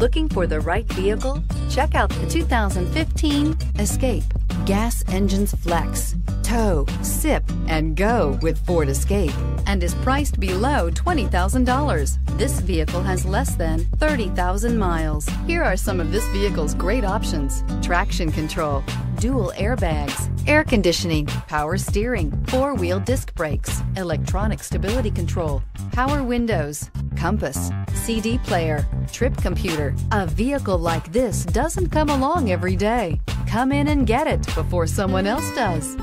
Looking for the right vehicle? Check out the 2015 Escape. Gas engines flex, tow, sip, and go with Ford Escape and is priced below $20,000. This vehicle has less than 30,000 miles. Here are some of this vehicle's great options. Traction control, dual airbags, air conditioning, power steering, four-wheel disc brakes, electronic stability control, power windows, compass, CD player, trip computer. A vehicle like this doesn't come along every day. Come in and get it before someone else does.